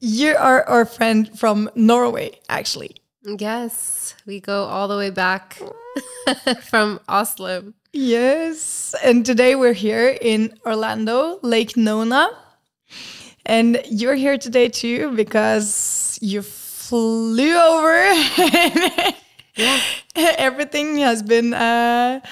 you are our friend from Norway, actually. Yes, we go all the way back from Oslo. Yes, and today we're here in Orlando, Lake Nona. And you're here today too because you flew over. yeah. Everything has been a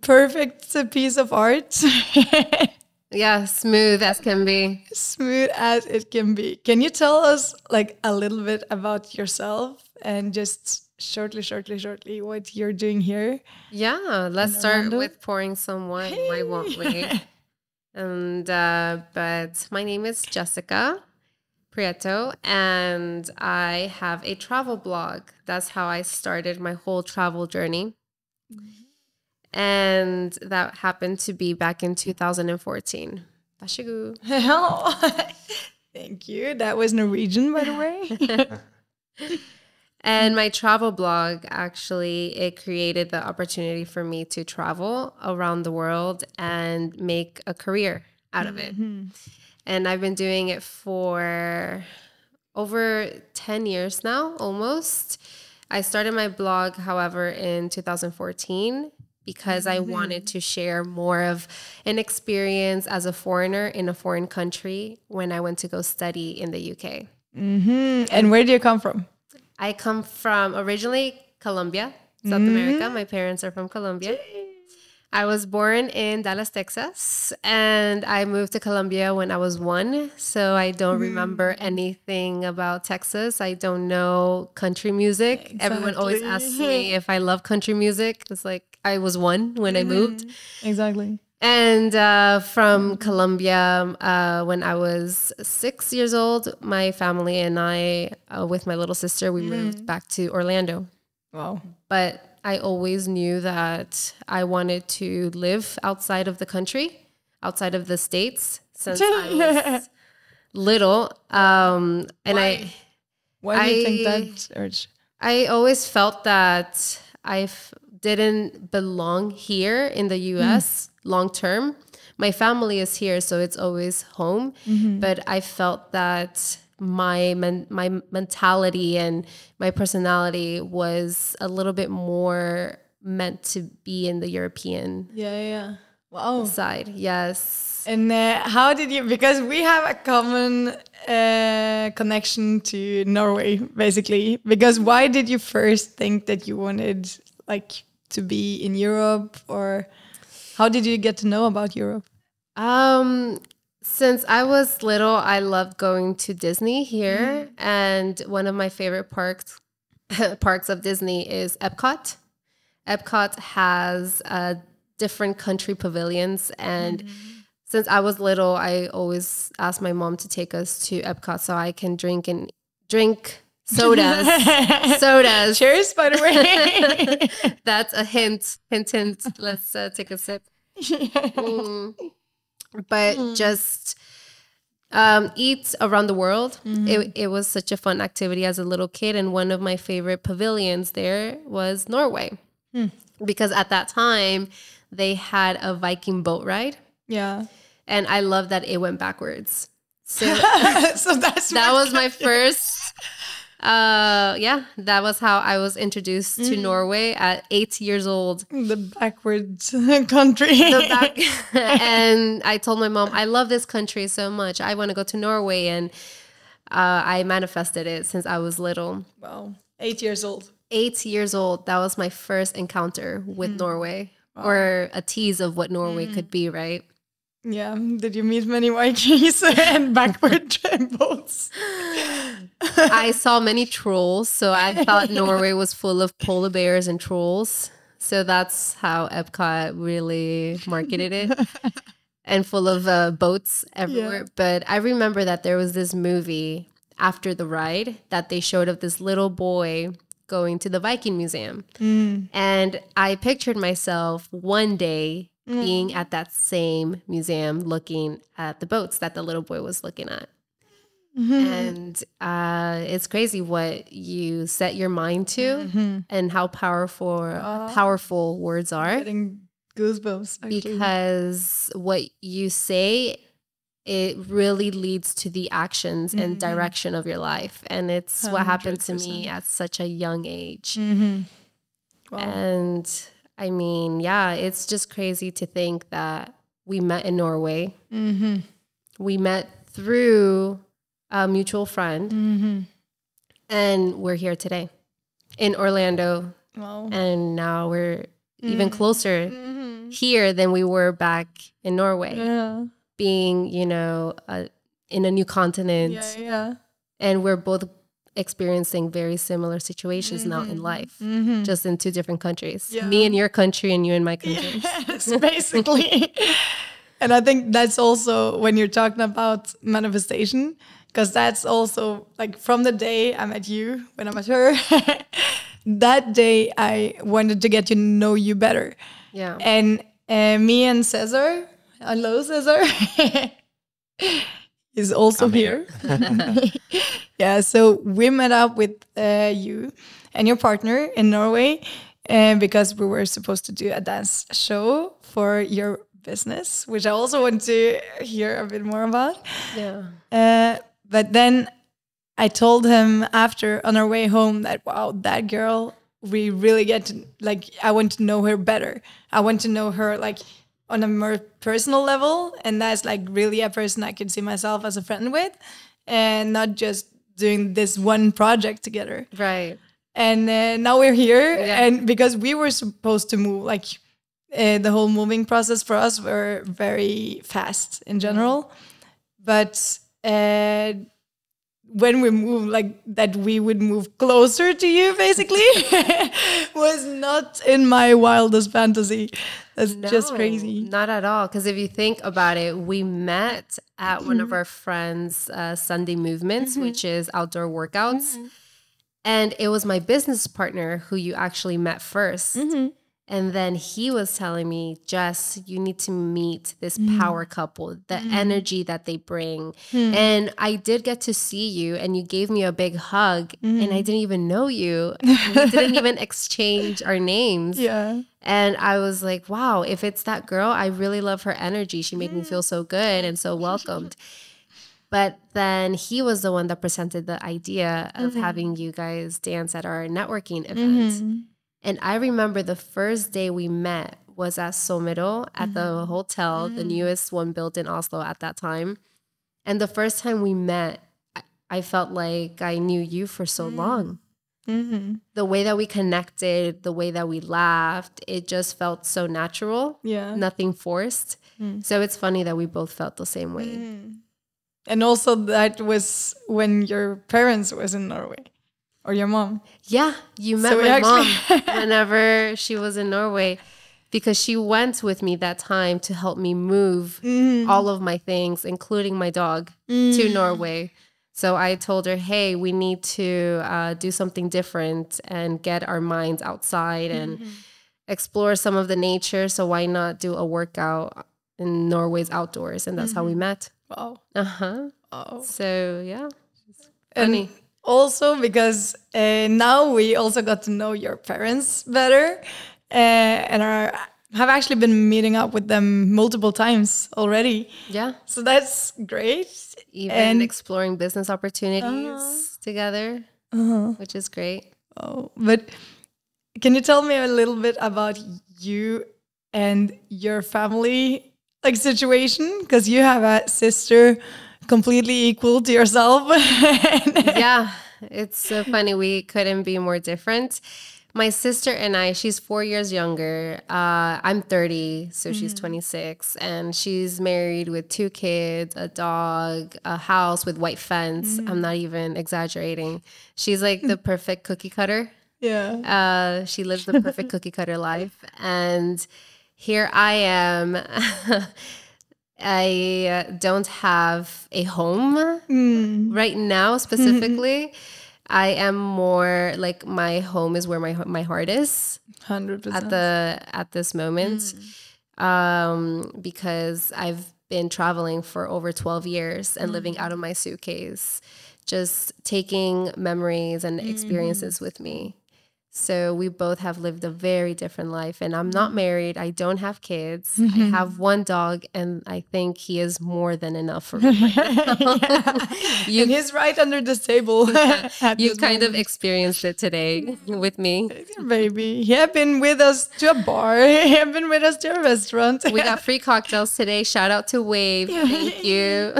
perfect piece of art. yeah, smooth as can be. Smooth as it can be. Can you tell us like a little bit about yourself and just shortly, shortly, shortly what you're doing here? Yeah, let's start with pouring some wine. Why won't we? and uh, but my name is Jessica Prieto, and I have a travel blog. That's how I started my whole travel journey. And that happened to be back in 2014. Thank you. That was Norwegian, by the way. and my travel blog actually it created the opportunity for me to travel around the world and make a career out of it. Mm-hmm. And I've been doing it for over 10 years now, almost. I started my blog, however, in 2014 because mm-hmm. I wanted to share more of an experience as a foreigner in a foreign country when I went to go study in the UK. Mm-hmm. And where do you come from? I come from originally Colombia, South mm-hmm. America. My parents are from Colombia. I was born in Dallas, Texas, and I moved to Colombia when I was one. So I don't mm. remember anything about Texas. I don't know country music. Exactly. Everyone always asks me if I love country music. It's like I was one when mm. I moved. Exactly. And uh, from Colombia, uh, when I was six years old, my family and I, uh, with my little sister, we mm. moved back to Orlando. Wow. But I always knew that I wanted to live outside of the country, outside of the states, since I was little. Um, and Why? I. Why do you I, think that urge? I always felt that I didn't belong here in the US. Mm long term. My family is here, so it's always home. Mm-hmm. But I felt that my men- my mentality and my personality was a little bit more meant to be in the European yeah yeah wow. side yes. And uh, how did you because we have a common uh, connection to Norway basically. Because why did you first think that you wanted like to be in Europe or how did you get to know about Europe? Um, since I was little, I loved going to Disney here, mm. and one of my favorite parks parks of Disney is Epcot. Epcot has uh, different country pavilions, and mm. since I was little, I always asked my mom to take us to Epcot so I can drink and drink sodas. sodas. Cheers, by the way. That's a hint. Hint, hint. Let's uh, take a sip. Mm. But mm. just um, eat around the world. Mm-hmm. It, it was such a fun activity as a little kid. And one of my favorite pavilions there was Norway. Mm. Because at that time, they had a Viking boat ride. Yeah. And I love that it went backwards. So, so that's that was my first uh, yeah, that was how I was introduced mm. to Norway at eight years old. The backwards country. The back- and I told my mom, I love this country so much. I want to go to Norway. And uh, I manifested it since I was little. Wow. Eight years old. Eight years old. That was my first encounter with mm. Norway wow. or a tease of what Norway mm. could be, right? Yeah. Did you meet many Vikings and backward boats? I saw many trolls, so I thought Norway was full of polar bears and trolls. So that's how Epcot really marketed it. and full of uh, boats everywhere. Yeah. But I remember that there was this movie after the ride that they showed of this little boy going to the Viking Museum. Mm. And I pictured myself one day mm. being at that same museum looking at the boats that the little boy was looking at. Mm-hmm. And uh, it's crazy what you set your mind to mm-hmm. and how powerful uh, powerful words are. Getting goosebumps. Actually. Because what you say it really leads to the actions and Mm-hmm. direction of your life. And it's what happened to me at such a young age. Mm-hmm. Wow. And I mean, yeah, it's just crazy to think that we met in Norway. Mm-hmm. We met through a mutual friend, Mm-hmm. and we're here today in Orlando. Wow. And now we're even closer Mm-hmm. here than we were back in Norway, Yeah. being, you know, uh, in a new continent. Yeah. Yeah. And we're both experiencing very similar situations now in life, Mm-hmm. just in two different countries. Yeah. Me in your country and you in my country. Yes, basically. and I think that's also when you're talking about manifestation, because that's also like from the day I met you, when I met her, that day I wanted to get to know you better. Yeah. And uh, me and Cesar, hello Cesar, is also I'm here. here. yeah, so we met up with uh, you and your partner in Norway uh, because we were supposed to do a dance show for your business, which I also want to hear a bit more about. Yeah. But then I told him after on our way home that wow, that girl, we really get to like. I want to know her better. I want to know her like on a more personal level, and that's like really a person I could see myself as a friend with, and not just doing this one project together. Right. And uh, now we're here, Yeah. and because we were supposed to move, like uh, the whole moving process for us were very fast in general, but uh, when we moved, like that we would move closer to you, basically, was not in my wildest fantasy. That's just crazy. Not at all. Because if you think about it, we met at one Mm-hmm. of our friends' uh, Sunday movements, which is outdoor workouts. Mm-hmm. And it was my business partner who you actually met 1st Mm-hmm. And then he was telling me, Jess, you need to meet this Mm. power couple, the energy that they bring. Hmm. And I did get to see you, and you gave me a big hug, and. I didn't even know you. we didn't even exchange our names. Yeah. And I was like, wow, if it's that girl, I really love her energy. She made me feel so good and so welcomed. But then he was the one that presented the idea of having you guys dance at our networking event. Mm-hmm. And I remember the first day we met was at Sommerro at the mm-hmm. hotel, the mm. newest one built in Oslo at that time. And the first time we met, I, I felt like I knew you for so mm. long Mm-hmm. the way that we connected, the way that we laughed, it just felt so natural, Yeah. nothing forced. Mm. So it's funny that we both felt the same way. And also that was when your parents was in Norway or your mom. Yeah, you met So my actually- mom whenever she was in Norway because she went with me that time to help me move Mm-hmm. all of my things, including my dog, to Norway. So I told her, hey, we need to uh, do something different and get our minds outside and explore some of the nature. So why not do a workout in Norway's outdoors? And that's how we met. Wow. Uh huh. Oh. So yeah, And funny. Also because uh, now we also got to know your parents better uh, and are have actually been meeting up with them multiple times already. yeah. So that's great. Even And- exploring business opportunities together, Uh-huh. which is great. Oh, but can you tell me a little bit about you and your family like situation? Because you have a sister completely equal to yourself. yeah, it's so funny. We couldn't be more different. My sister and I, she's four years younger. Uh, I'm 30, so she's 26. And she's married with two kids, a dog, a house with white fence. I'm not even exaggerating. She's like the perfect cookie cutter. yeah. Uh, she lives the perfect cookie cutter life. And here I am. I don't have a home mm. right now specifically. I am more like my home is where my my heart is Hundred at percent. the at this moment. Mm. Um because I've been traveling for over 12 years and mm. living out of my suitcase just taking memories and experiences with me So we both have lived a very different life. And I'm not mm. married. I don't have kids. I mm-hmm. have one dog, and I think he is more than enough for me. You, and he's right under the table. You kind of experienced it today with me. baby. He have been with us to a bar. He have been with us to a restaurant. We got free cocktails today. Shout out to Wave. Thank you.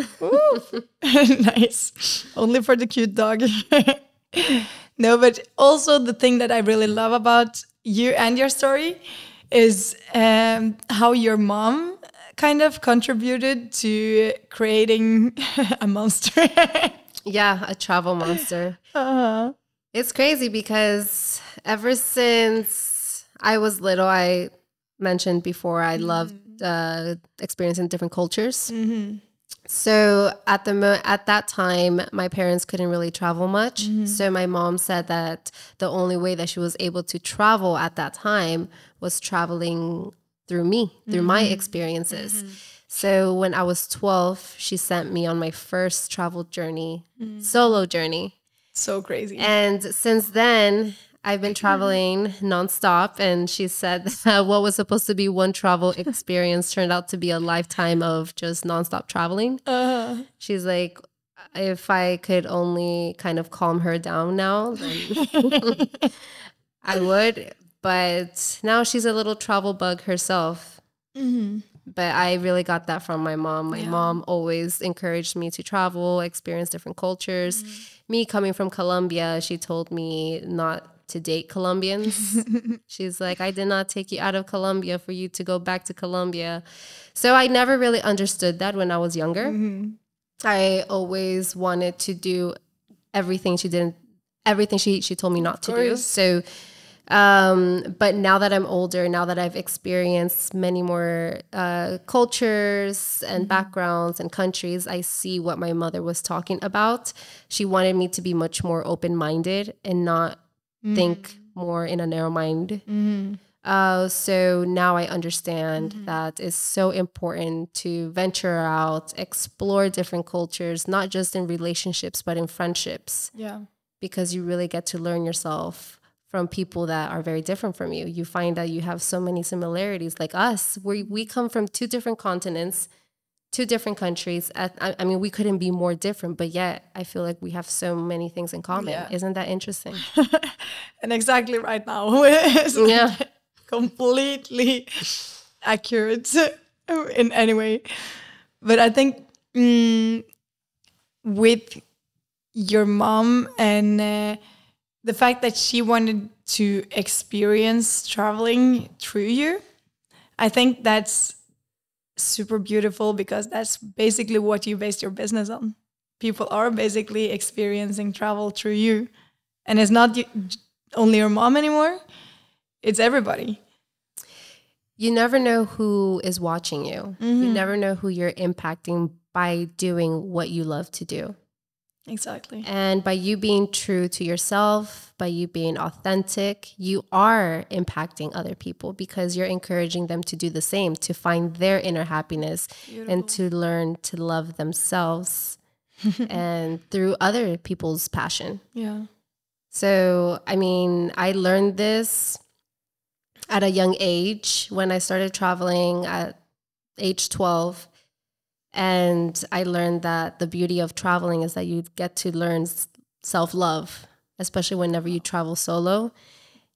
nice. Only for the cute dog. No, but also the thing that I really love about you and your story is um, how your mom kind of contributed to creating a monster. Yeah, a travel monster. uh-huh. It's crazy because ever since I was little, I mentioned before I loved uh, experiencing different cultures. So at the mo- at that time, my parents couldn't really travel much. Mm-hmm. So my mom said that the only way that she was able to travel at that time was traveling through me, through my mm-hmm. experiences. Mm-hmm. So when I was 12, she sent me on my first travel journey, mm. solo journey. So crazy. And since then, I've been mm-hmm. traveling nonstop. And she said that what was supposed to be one travel experience turned out to be a lifetime of just nonstop traveling. uh, She's like, if I could only kind of calm her down now, then I would. But now she's a little travel bug herself. Mm-hmm. But I really got that from my mom. My Yeah. mom always encouraged me to travel, experience different cultures. Mm-hmm. Me coming from Colombia, she told me not to date Colombians. She's like, I did not take you out of Colombia for you to go back to Colombia. So I never really understood that when I was younger. I always wanted to do everything she didn't, everything she she told me not to do. So, um, but now that I'm older, now that I've experienced many more uh, cultures and backgrounds and countries, I see what my mother was talking about. She wanted me to be much more open minded and not think mm-hmm. more in a narrow mind. Mm-hmm. Uh, so now I understand mm-hmm. that it's so important to venture out, explore different cultures, not just in relationships, but in friendships, yeah. because you really get to learn yourself from people that are very different from you. You find that you have so many similarities, like us. We we come from two different continents, two different countries. I, I mean, we couldn't be more different, but yet I feel like we have so many things in common. Yeah. Isn't that interesting? And exactly right now. Yeah. completely accurate in any way. But I think mm, with your mom and uh, the fact that she wanted to experience traveling through you, I think that's super beautiful because that's basically what you based your business on. People are basically experiencing travel through you. And it's not only your mom anymore, it's everybody. you never know who is watching you. You mm-hmm. never know who you're impacting by doing what you love to do. Exactly. And by you being true to yourself, by you being authentic, you are impacting other people because you're encouraging them to do the same, to find their inner happiness and to learn to love themselves and through other people's passion. Yeah. So, I mean, I learned this at a young age when I started traveling at age 12. And I learned that the beauty of traveling is that you get to learn self love, especially whenever you travel solo.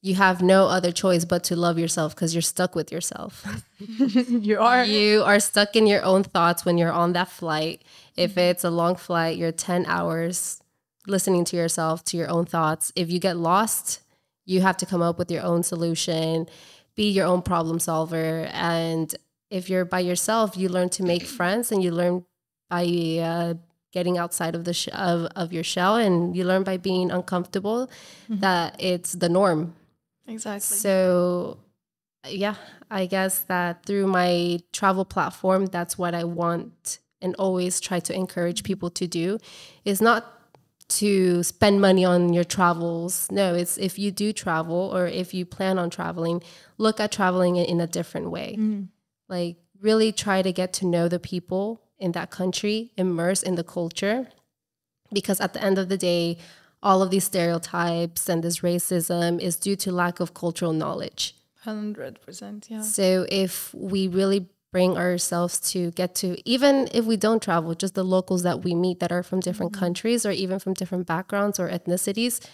You have no other choice but to love yourself because you're stuck with yourself. you are. You are stuck in your own thoughts when you're on that flight. If mm-hmm. it's a long flight, you're 10 hours listening to yourself, to your own thoughts. If you get lost, you have to come up with your own solution, be your own problem solver. And if you're by yourself, you learn to make friends and you learn by uh, getting outside of the sh- of, of your shell and you learn by being uncomfortable that it's the norm. Exactly. So, yeah, I guess that through my travel platform, that's what I want and always try to encourage people to do is not to spend money on your travels. No, it's if you do travel or if you plan on traveling, look at traveling in, in a different way. Like, really try to get to know the people in that country, immerse in the culture, because at the end of the day, all of these stereotypes and this racism is due to lack of cultural knowledge. 100%. Yeah. So if we really bring ourselves to get to, even if we don't travel, just the locals that we meet that are from different mm-hmm. countries or even from different backgrounds or ethnicities,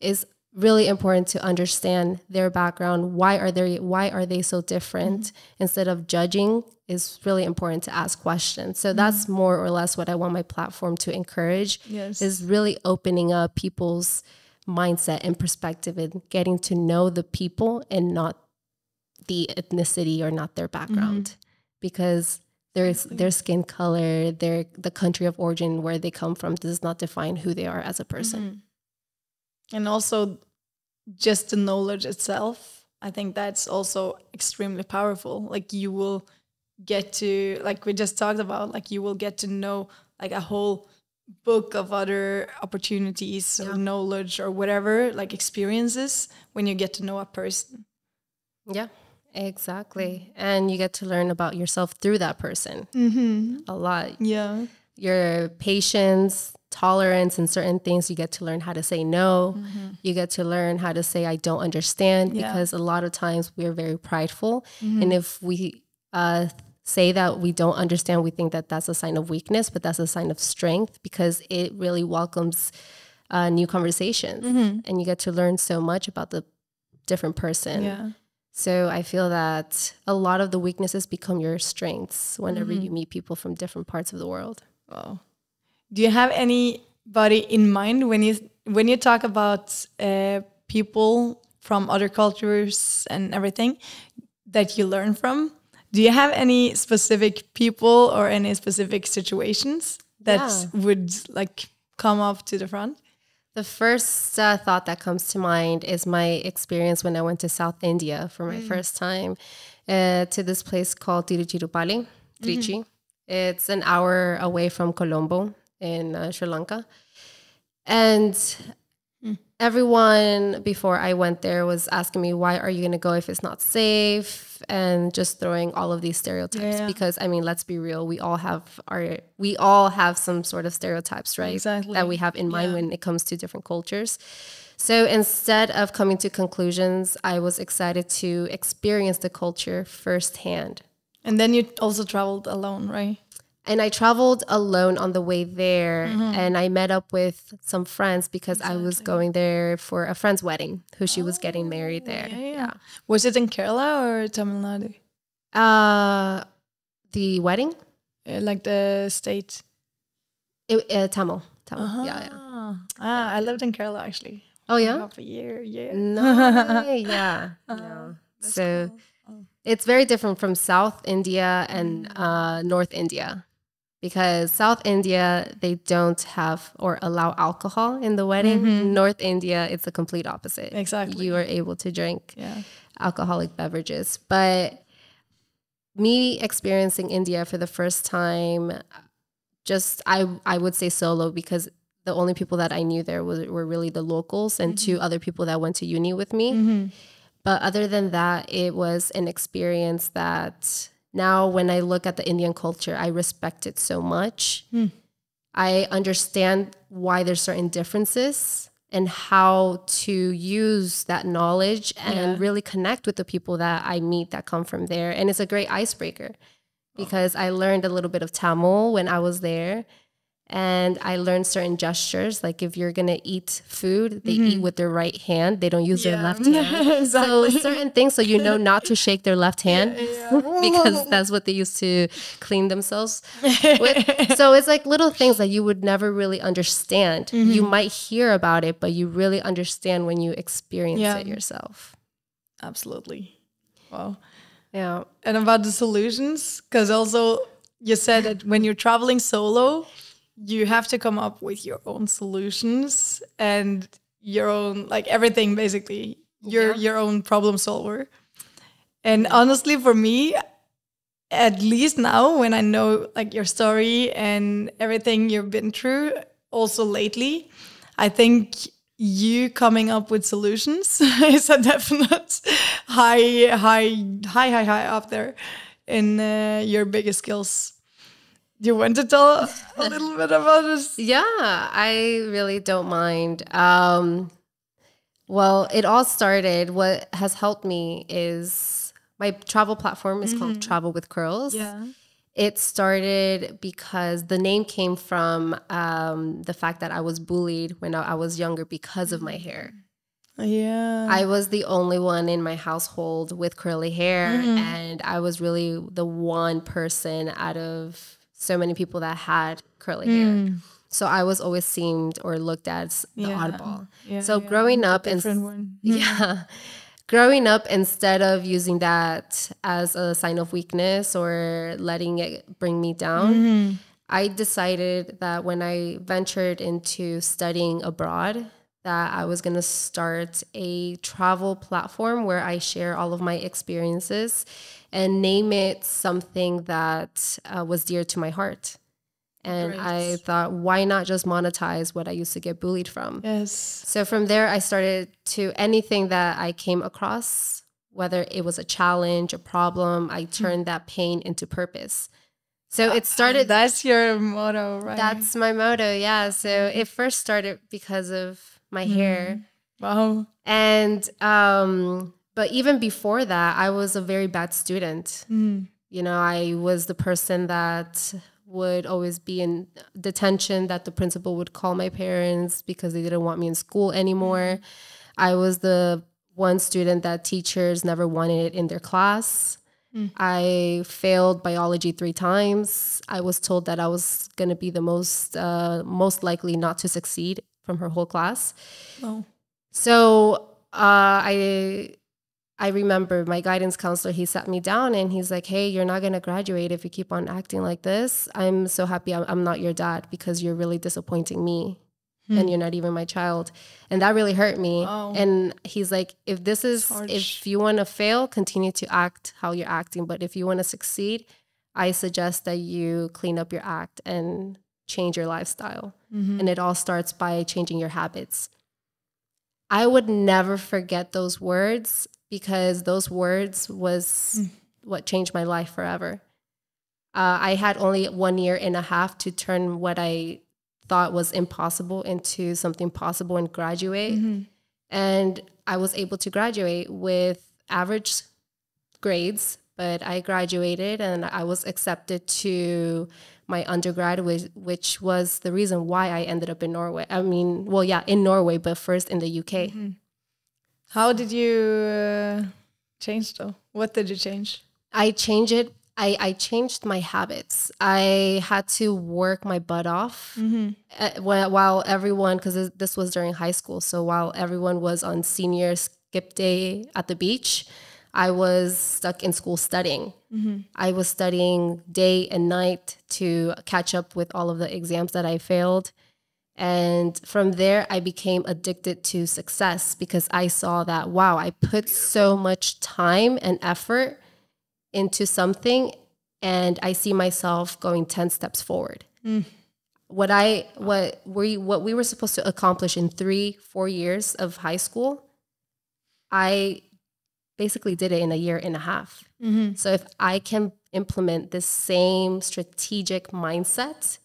is really important to understand their background. Why are they why are they so different? Mm-hmm. Instead of judging is really important to ask questions. So that's mm-hmm. more or less what i want my platform to encourage Yes. is really opening up people's mindset and perspective and getting to know the people and not the ethnicity or not their background. Mm-hmm. Because their their skin color their the country of origin where they come from does not define who they are as a person and also just the knowledge itself i think that's also extremely powerful. Like you will get to like we just talked about like you will get to know like a whole book of other opportunities or knowledge or whatever like experiences when you get to know a person. Yeah, exactly. And you get to learn about yourself through that person mm-hmm. a lot. yeah. Your patience, tolerance, and certain things, you get to learn how to say no. You get to learn how to say, I don't understand, Yeah. because a lot of times we're very prideful. And if we uh, say that we don't understand, we think that that's a sign of weakness, but that's a sign of strength because it really welcomes uh, new conversations. And you get to learn so much about the different person. yeah So I feel that a lot of the weaknesses become your strengths whenever you meet people from different parts of the world. Wow. Do you have anybody in mind when you when you talk about uh, people from other cultures and everything that you learn from? Do you have any specific people or any specific situations that Yeah. would like come up to the front? The first uh, thought that comes to mind is my experience when I went to South India for my first time uh, to this place called Tiruchirappalli, Trichy. It's an hour away from Colombo in uh, Sri Lanka. And everyone before I went there was asking me, why are you going to go if it's not safe? And just throwing all of these stereotypes Yeah. because I mean, let's be real, we all have our we all have some sort of stereotypes, right? Exactly. That we have in mind when it comes to different cultures. So instead of coming to conclusions, I was excited to experience the culture firsthand. And then you also traveled alone, right? And I traveled alone on the way there and I met up with some friends because I was going there for a friend's wedding who she was getting married there. Yeah. Was it in Kerala or Tamil Nadu? Uh the wedding? Uh, like the state? It, uh, Tamil. Tamil. Yeah, yeah. Ah, ah, I lived in Kerala actually. Oh yeah? Half a year, yeah. No, yeah. yeah. So it's very different from South India and uh, North India because South India they don't have or allow alcohol in the wedding. Mm-hmm. North India it's the complete opposite. Exactly. you are able to drink Yeah. alcoholic beverages, but me experiencing India for the first time, just I I would say solo because the only people that I knew there was, were really the locals and two mm-hmm. other people that went to uni with me. Mm-hmm. But other than that, it was an experience that now when I look at the Indian culture, I respect it so much. Hmm. I understand why there's certain differences and how to use that knowledge and Yeah. really connect with the people that I meet that come from there. And it's a great icebreaker because I learned a little bit of Tamil when I was there. And I learned certain gestures, like if you're gonna eat food, they eat mm-hmm. with their right hand. They don't use their left hand. So certain things, so you know not to shake their left hand because that's what they used to clean themselves with. So it's like little things that you would never really understand. You mm-hmm. might hear about it, but you really understand when you experience Yeah. it yourself. Absolutely. Wow. Yeah. And about the solutions, because also you said that when you're traveling solo, you have to come up with your own solutions and your own like everything basically. You're your own problem solver. And honestly for me, at least now when I know like your story and everything you've been through, also lately, I think you coming up with solutions is a definite high, high, high, high, high up there in uh, your biggest skills. You want to tell a little bit about this? Yeah, I really don't mind. Um, well, it all started. What has helped me is my travel platform is called Travel with Curls. Yeah. It started because the name came from um, the fact that I was bullied when I was younger because of my hair. Yeah. I was the only one in my household with curly hair, Mm-hmm. and I was really the one person out of so many people that had curly hair. So I was always seen or looked at as the Mm. Yeah. oddball. yeah, so yeah. growing up and one. yeah. Growing up, instead of using that as a sign of weakness or letting it bring me down, Mm-hmm. I decided that when I ventured into studying abroad, that I was going to start a travel platform where I share all of my experiences and name it something that uh, was dear to my heart. And I thought, why not just monetize what I used to get bullied from? Yes. So from there, I started to anything that I came across, whether it was a challenge, a problem, I turned that pain into purpose. So it started. That's your motto, right? That's my motto. Yeah. So it first started because of my hair, wow. and um, but even before that, I was a very bad student. Mm. You know, I was the person that would always be in detention, that the principal would call my parents because they didn't want me in school anymore. I was the one student that teachers never wanted in their class. I failed biology three times. I was told that I was going to be the most uh, most likely not to succeed from her whole class. Oh. So uh, I I remember my guidance counselor. He sat me down and he's like, "Hey, you're not gonna graduate if you keep on acting like this. I'm so happy I'm, I'm not your dad because you're really disappointing me, and you're not even my child." And that really hurt me. Wow. And he's like, "If this is if you want to fail, continue to act how you're acting. But if you want to succeed, I suggest that you clean up your act and change your lifestyle." Mm-hmm. And it all starts by changing your habits. I would never forget those words because those words was what changed my life forever. Uh, I had only one year and a half to turn what I thought was impossible into something possible and graduate. Mm-hmm. And I was able to graduate with average grades, but I graduated and I was accepted to my undergrad, which, which was the reason why I ended up in Norway. I mean, well, yeah, in Norway, but first in the UK. How did you uh, change though? What did you change? I changed it. I, I changed my habits. I had to work my butt off uh, while, while everyone, because this was during high school. So while everyone was on senior skip day at the beach, I was stuck in school studying. I was studying day and night to catch up with all of the exams that I failed. And from there, I became addicted to success because I saw that, wow, I put so much time and effort into something and I see myself going 10 steps forward. Mm. What I what we what we were supposed to accomplish in 3 4 years of high school, I basically did it in a year and a half. Mm-hmm. So if I can implement this same strategic mindset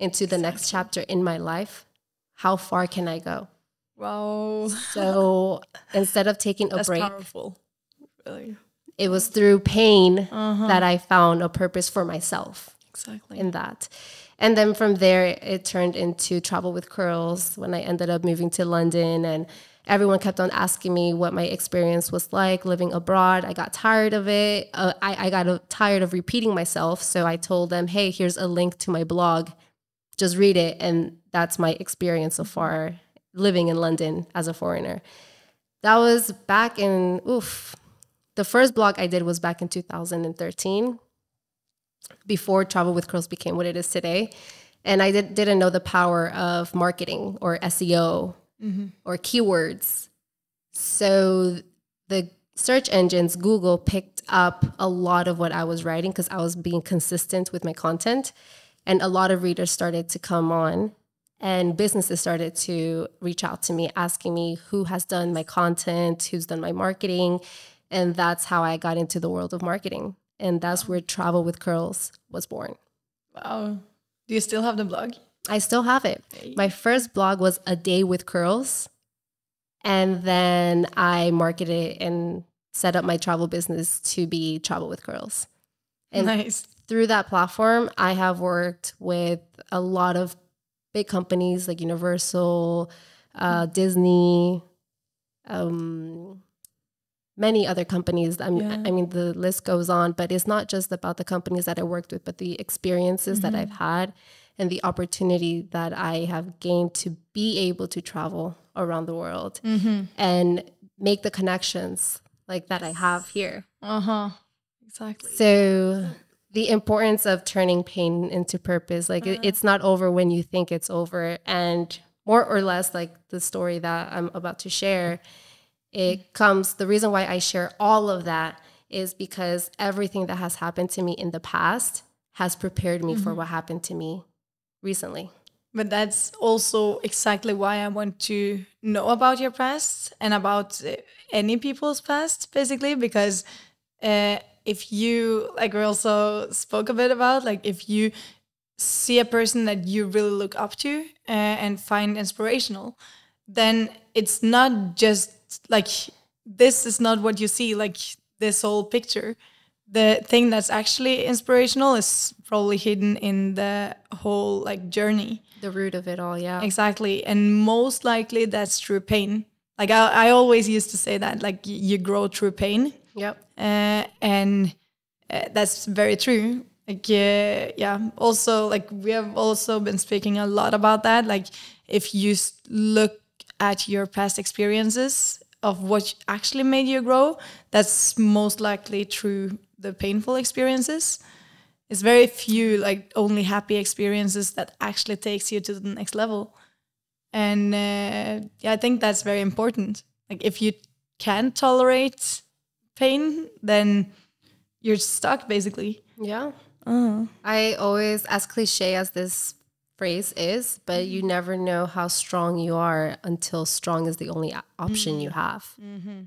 into the next chapter in my life, how far can I go? Wow. So instead of taking a That's break, powerful. Really. it was through pain Uh-huh. that I found a purpose for myself Exactly. in that. And then from there, it turned into travel with curls when I ended up moving to London. And everyone kept on asking me what my experience was like living abroad. I got tired of it. Uh, I, I got uh, tired of repeating myself. So I told them, hey, here's a link to my blog. Just read it. And that's my experience so far living in London as a foreigner. That was back in, oof, the first blog I did was back in 2013 before Travel with Curls became what it is today. And I did, didn't know the power of marketing or SEO mm-hmm. or keywords. So the search engines, Google picked up a lot of what I was writing because I was being consistent with my content. And a lot of readers started to come on and businesses started to reach out to me asking me who has done my content, who's done my marketing. And that's how I got into the world of marketing. And that's where Travel with Curls was born. Wow. Do you still have the blog? I still have it. My first blog was A Day with Curls. And then I marketed it and set up my travel business to be Travel with Curls. And nice. Through that platform, I have worked with a lot of big companies like Universal, uh, Disney, um, many other companies. I mean, Yeah. I mean, the list goes on, but it's not just about the companies that I worked with, but the experiences that I've had and the opportunity that I have gained to be able to travel around the world Mm-hmm. and make the connections like that I have here. Uh huh. Exactly. So the importance of turning pain into purpose, like it, it's not over when you think it's over, and more or less like the story that I'm about to share, it comes. The reason why I share all of that is because everything that has happened to me in the past has prepared me for what happened to me recently. But that's also exactly why I want to know about your past and about uh, any people's past, basically, because uh, if you, like we also spoke a bit about, like if you see a person that you really look up to uh, and find inspirational, then it's not just like this is not what you see, like this whole picture. The thing that's actually inspirational is probably hidden in the whole like journey. The root of it all, yeah. Exactly. And most likely that's through pain. Like I, I always used to say that, like you grow through pain. Yep. Uh, and uh, that's very true. Like, uh, yeah. Also, like we have also been speaking a lot about that. Like, if you look at your past experiences of what actually made you grow, that's most likely through the painful experiences. It's very few, like only happy experiences that actually takes you to the next level. And uh, yeah, I think that's very important. Like, if you can't tolerate pain, then you're stuck basically. Yeah. Oh. I always, as cliche as this phrase is, but you never know how strong you are until strong is the only option you mm. have. Mm-hmm.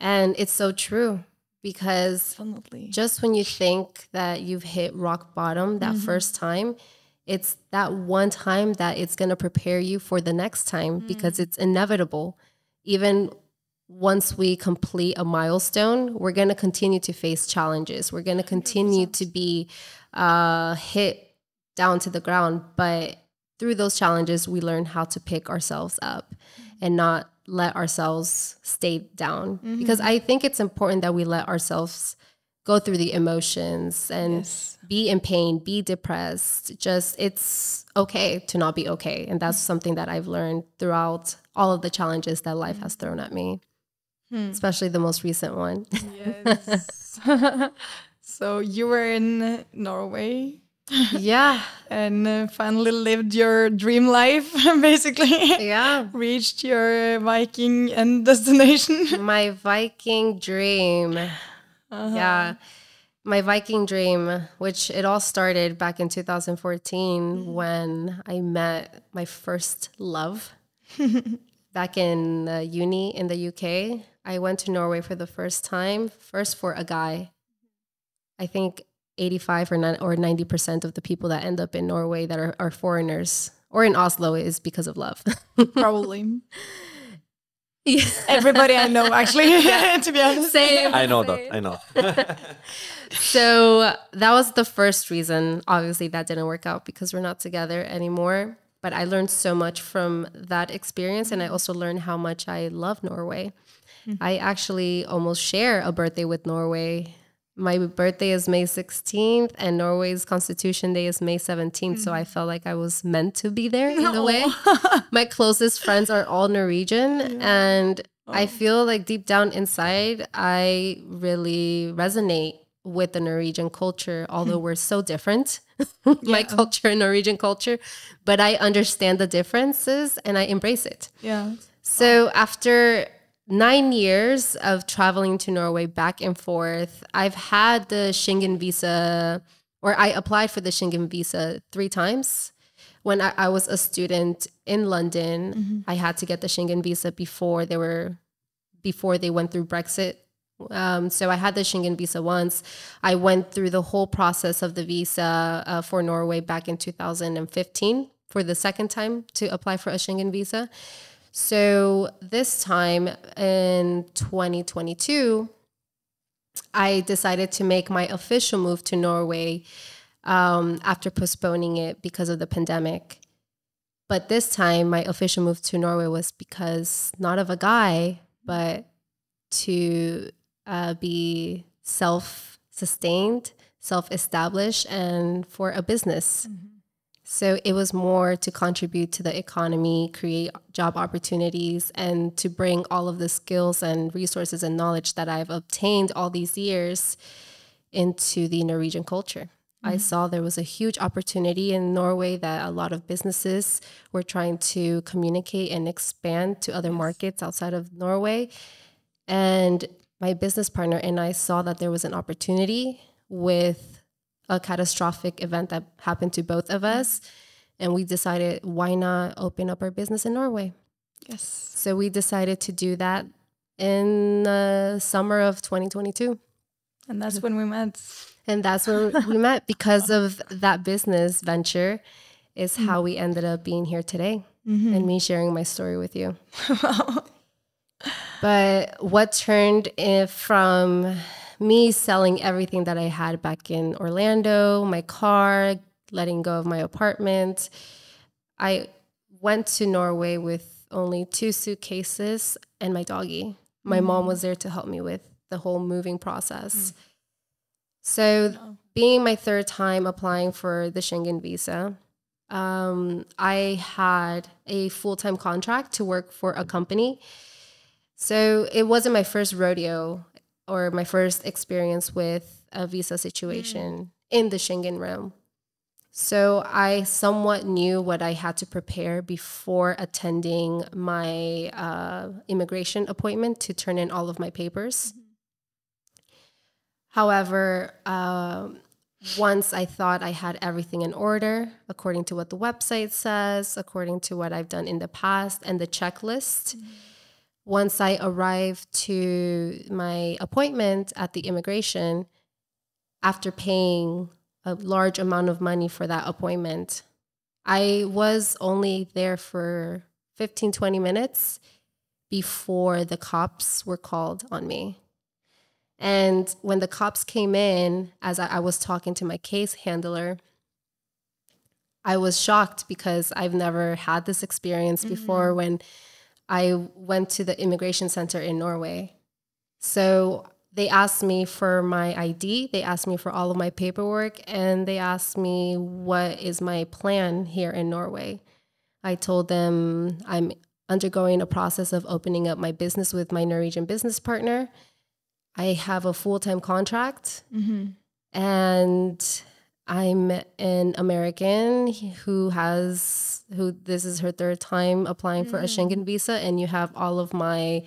And it's so true because Definitely. just when you think that you've hit rock bottom that mm-hmm. first time, it's that one time that it's going to prepare you for the next time because mm. it's inevitable. Even once we complete a milestone, we're going to continue to face challenges. We're going to continue to be uh, hit down to the ground. But through those challenges, we learn how to pick ourselves up and not let ourselves stay down. Mm-hmm. Because I think it's important that we let ourselves go through the emotions and Yes. be in pain, be depressed. Just it's okay to not be okay. And that's mm-hmm. something that I've learned throughout all of the challenges that life mm-hmm. has thrown at me, especially the most recent one. Yes. so you were in Norway yeah. and uh, finally lived your dream life, basically. Yeah. Reached your Viking end destination. My Viking dream. Yeah. My Viking dream, which it all started back in 2014 when I met my first love back in uh, uni in the UK. I went to Norway for the first time, first for a guy. I think 85 or, nine, or 90% of the people that end up in Norway that are, are foreigners or in Oslo is because of love. Probably. Yeah. Everybody I know, actually, to be honest. Same. I know same. that. I know. So that was the first reason. Obviously, that didn't work out because we're not together anymore. But I learned so much from that experience. And I also learned how much I love Norway. Mm-hmm. I actually almost share a birthday with Norway. My birthday is May 16th, and Norway's Constitution Day is May 17th. So I mm. felt like I was meant to be there in a oh. way. My closest friends are all Norwegian. And oh. I feel like deep down inside, I really resonate with the Norwegian culture, although we're so different, my culture and Norwegian culture. But I understand the differences and I embrace it. Yeah. So after nine years of traveling to Norway back and forth, I've had the Schengen visa, or I applied for the Schengen visa three times. When I, I was a student in London, I had to get the Schengen visa before they were before they went through Brexit Um, so I had the Schengen visa once. I went through the whole process of the visa uh, for Norway back in 2015 for the second time to apply for a Schengen visa. So this time in 2022, I decided to make my official move to Norway um, after postponing it because of the pandemic. But this time, my official move to Norway was because not of a guy, but to uh, be self sustained, self established, and for a business. Mm-hmm. So it was more to contribute to the economy, create job opportunities, and to bring all of the skills and resources and knowledge that I've obtained all these years into the Norwegian culture. Mm-hmm. I saw there was a huge opportunity in Norway that a lot of businesses were trying to communicate and expand to other yes. markets outside of Norway. And my business partner and I saw that there was an opportunity with a catastrophic event that happened to both of us. And we decided, why not open up our business in Norway? Yes. So we decided to do that in the summer of 2022. And that's when we met. And that's when we met because of that business venture, is mm-hmm. how we ended up being here today mm-hmm. and me sharing my story with you. but what turned it from me selling everything that I had back in Orlando, my car, letting go of my apartment. I went to Norway with only two suitcases and my doggy. My mm-hmm. mom was there to help me with the whole moving process. Mm-hmm. So, oh. being my third time applying for the Schengen visa, um, I had a full time contract to work for a company. So, it wasn't my first rodeo or my first experience with a visa situation mm. in the Schengen realm. So I somewhat knew what I had to prepare before attending my uh, immigration appointment to turn in all of my papers. Mm-hmm. However, uh, once I thought I had everything in order, according to what the website says, according to what I've done in the past, and the checklist. Mm-hmm once I arrived to my appointment at the immigration, after paying a large amount of money for that appointment, I was only there for 15, 20 minutes before the cops were called on me. And when the cops came in, as I, I was talking to my case handler, I was shocked because I've never had this experience mm-hmm. before when I went to the immigration center in Norway. So they asked me for my ID, they asked me for all of my paperwork, and they asked me what is my plan here in Norway. I told them I'm undergoing a process of opening up my business with my Norwegian business partner. I have a full time contract, mm-hmm. and I'm an American who has who this is her third time applying mm-hmm. for a mm. Schengen visa, and you have all of my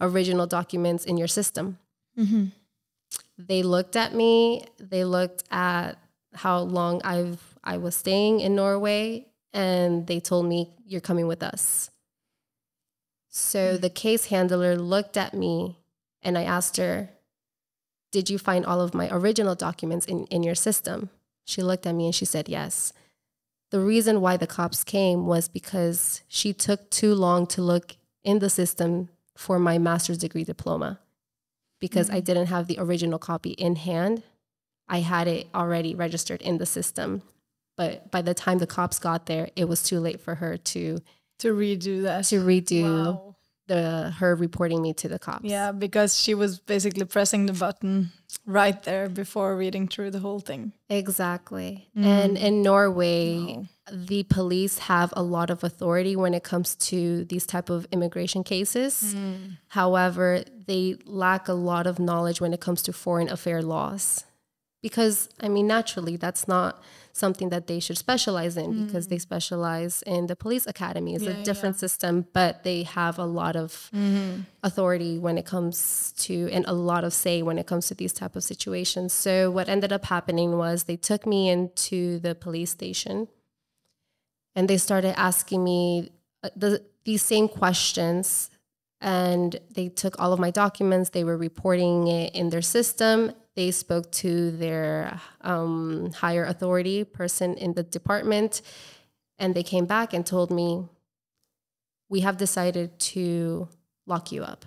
original documents in your system. Mm-hmm. They looked at me. They looked at how long I've I was staying in Norway, and they told me you're coming with us. So mm-hmm. the case handler looked at me, and I asked her, "Did you find all of my original documents in in your system?" She looked at me and she said, Yes. The reason why the cops came was because she took too long to look in the system for my master's degree diploma because mm-hmm. I didn't have the original copy in hand. I had it already registered in the system. But by the time the cops got there, it was too late for her to to redo that. To redo wow. The her reporting me to the cops. Yeah, because she was basically pressing the button right there before reading through the whole thing. Exactly. Mm. And in Norway, the police have a lot of authority when it comes to these type of immigration cases. Mm. However, they lack a lot of knowledge when it comes to foreign affair laws. Because I mean naturally that's not something that they should specialize in mm. because they specialize in the police academy. It's yeah, a different yeah. system, but they have a lot of mm-hmm. authority when it comes to and a lot of say when it comes to these type of situations. So what ended up happening was they took me into the police station and they started asking me uh, the, these same questions and they took all of my documents. They were reporting it in their system. They spoke to their um, higher authority person in the department, and they came back and told me, "We have decided to lock you up."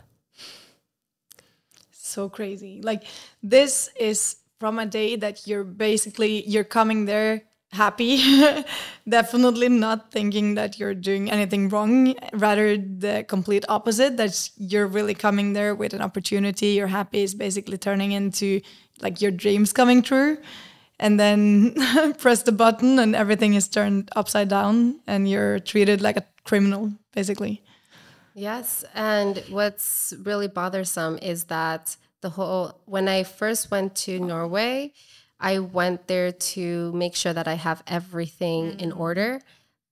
So crazy. Like this is from a day that you're basically you're coming there happy. Definitely not thinking that you're doing anything wrong. Rather the complete opposite that you're really coming there with an opportunity. You're happy is basically turning into like your dreams coming true. And then press the button and everything is turned upside down and you're treated like a criminal basically. Yes and what's really bothersome is that the whole when i first went to norway I went there to make sure that I have everything mm-hmm. in order,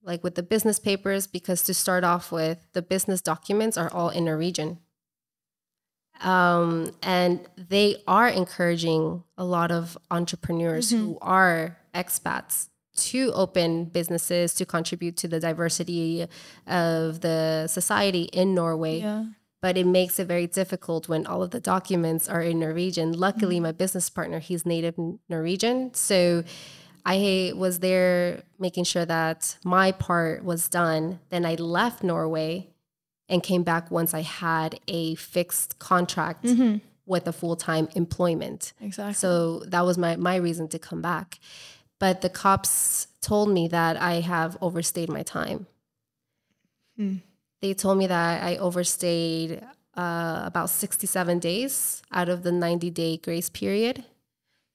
like with the business papers, because to start off with, the business documents are all in Norwegian. Um, and they are encouraging a lot of entrepreneurs mm-hmm. who are expats to open businesses to contribute to the diversity of the society in Norway. Yeah but it makes it very difficult when all of the documents are in Norwegian. Luckily, mm-hmm. my business partner, he's native Norwegian. So I was there making sure that my part was done. Then I left Norway and came back once I had a fixed contract mm-hmm. with a full time employment. Exactly. So that was my, my reason to come back. But the cops told me that I have overstayed my time. Hmm they told me that I overstayed uh, about 67 days out of the 90 day grace period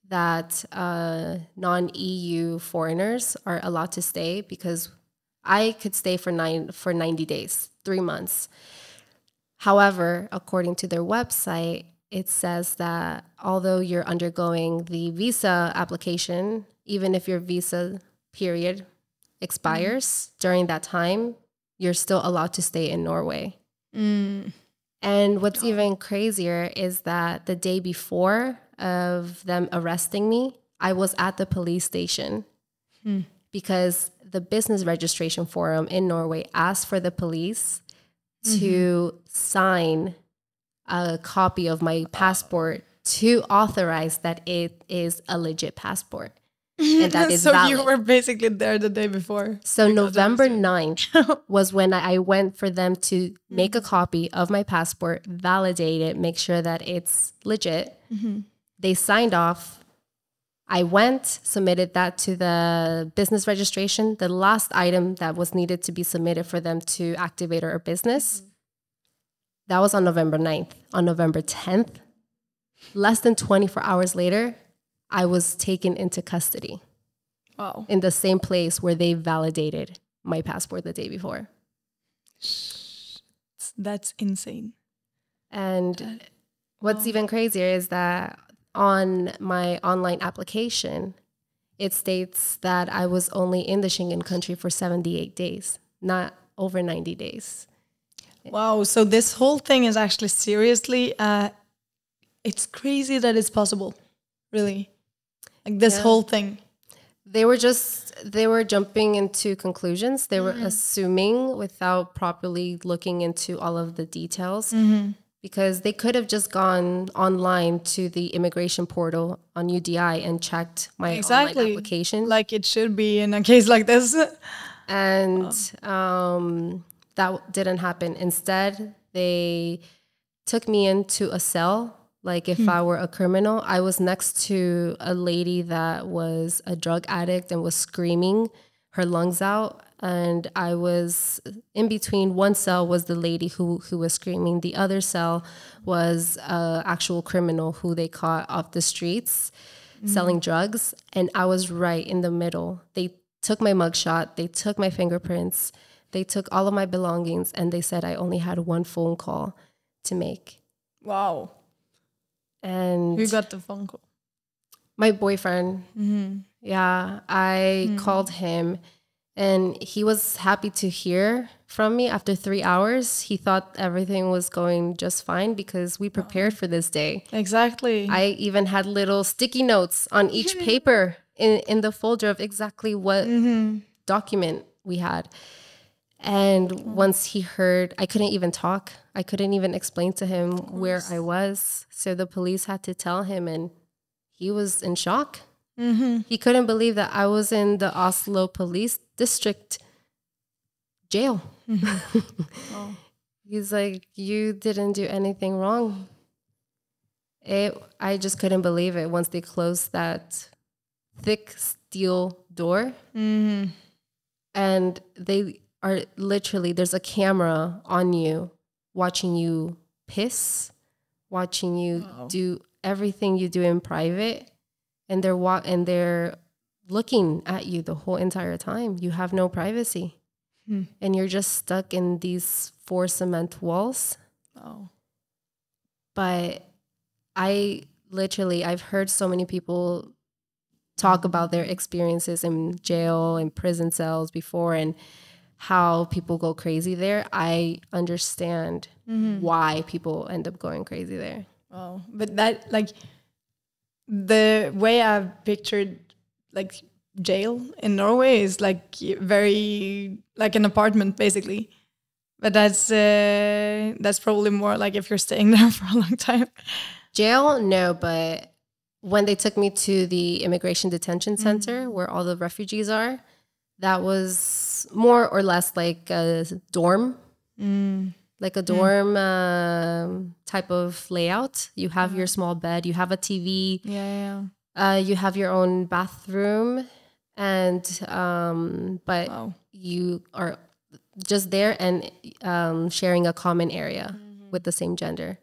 that uh, non EU foreigners are allowed to stay because I could stay for nine for 90 days, three months. However, according to their website, it says that although you're undergoing the visa application, even if your visa period expires mm-hmm. during that time, you're still allowed to stay in Norway. Mm. And what's oh. even crazier is that the day before of them arresting me, I was at the police station hmm. because the business registration forum in Norway asked for the police mm-hmm. to sign a copy of my passport to authorize that it is a legit passport and that is so valid. you were basically there the day before so november 9th was when i went for them to make a mm-hmm. copy of my passport validate it make sure that it's legit mm-hmm. they signed off i went submitted that to the business registration the last item that was needed to be submitted for them to activate our business mm-hmm. that was on november 9th on november 10th less than 24 hours later I was taken into custody. Wow. In the same place where they validated my passport the day before. That's insane. And what's even crazier is that on my online application, it states that I was only in the Schengen country for 78 days, not over 90 days. Wow. So this whole thing is actually seriously, uh, it's crazy that it's possible, really. Like this yeah. whole thing. They were just they were jumping into conclusions. They were mm-hmm. assuming without properly looking into all of the details. Mm-hmm. Because they could have just gone online to the immigration portal on UDI and checked my exactly. application, like it should be in a case like this. And oh. um, that didn't happen. Instead, they took me into a cell like if hmm. I were a criminal, I was next to a lady that was a drug addict and was screaming her lungs out and I was in between. One cell was the lady who who was screaming. The other cell was a actual criminal who they caught off the streets mm. selling drugs, and I was right in the middle. They took my mugshot, they took my fingerprints, they took all of my belongings, and they said I only had one phone call to make. Wow. And who got the phone call? My boyfriend. Mm-hmm. Yeah, I mm-hmm. called him and he was happy to hear from me after three hours. He thought everything was going just fine because we prepared for this day. Exactly. I even had little sticky notes on each paper in, in the folder of exactly what mm-hmm. document we had. And once he heard, I couldn't even talk. I couldn't even explain to him where I was. So the police had to tell him, and he was in shock. Mm-hmm. He couldn't believe that I was in the Oslo police district jail. Oh. He's like, You didn't do anything wrong. It, I just couldn't believe it once they closed that thick steel door Mm-hmm. and they are literally there's a camera on you watching you piss watching you Wow. do everything you do in private and they're wa- and they're looking at you the whole entire time you have no privacy Hmm. and you're just stuck in these four cement walls Oh. but I literally I've heard so many people talk about their experiences in jail and prison cells before and how people go crazy there. I understand Mm-hmm. why people end up going crazy there. Oh, but that like the way I've pictured like jail in Norway is like very like an apartment basically. But that's uh, that's probably more like if you're staying there for a long time. Jail, no, but when they took me to the immigration detention center where all the refugees are, that was more or less like a dorm Mm. like a dorm um, type of layout. You have your small bed, you have a TV, Yeah, yeah. uh, you have your own bathroom, and um, but Wow. you are just there and um, sharing a common area with the same gender.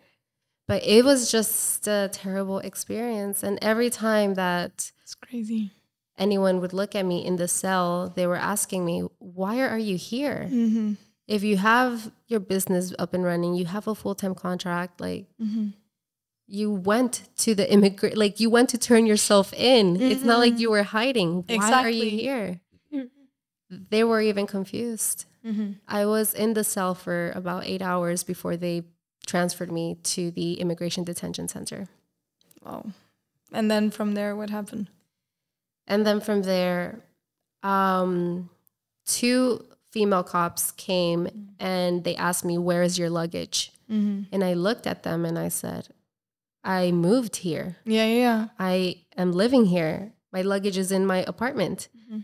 But it was just a terrible experience, and every time that It's crazy. Anyone would look at me in the cell, they were asking me, "Why are you here?" Mm-hmm. if you have your business up and running, you have a full time contract, like Mm-hmm. you went to the immigrant, like you went to turn yourself in. It's not like you were hiding. Why are you here? They were even confused. Mm-hmm. I was in the cell for about eight hours before they transferred me to the immigration detention center. Wow. And then from there, what happened? And then from there, um, two female cops came and they asked me, Where is your luggage? Mm-hmm. And I looked at them and I said, I moved here. Yeah, yeah. I am living here. My luggage is in my apartment Mhm.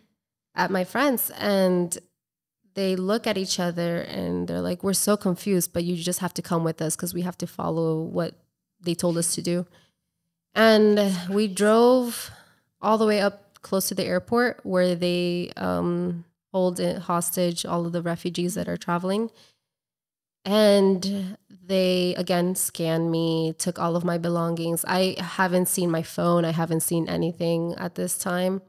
at my friend's. And they look at each other and they're like, We're so confused, but you just have to come with us because we have to follow what they told us to do. And we drove all the way up close to the airport where they um, hold hostage all of the refugees that are traveling. And they again scanned me, took all of my belongings. I haven't seen my phone, I haven't seen anything at this time.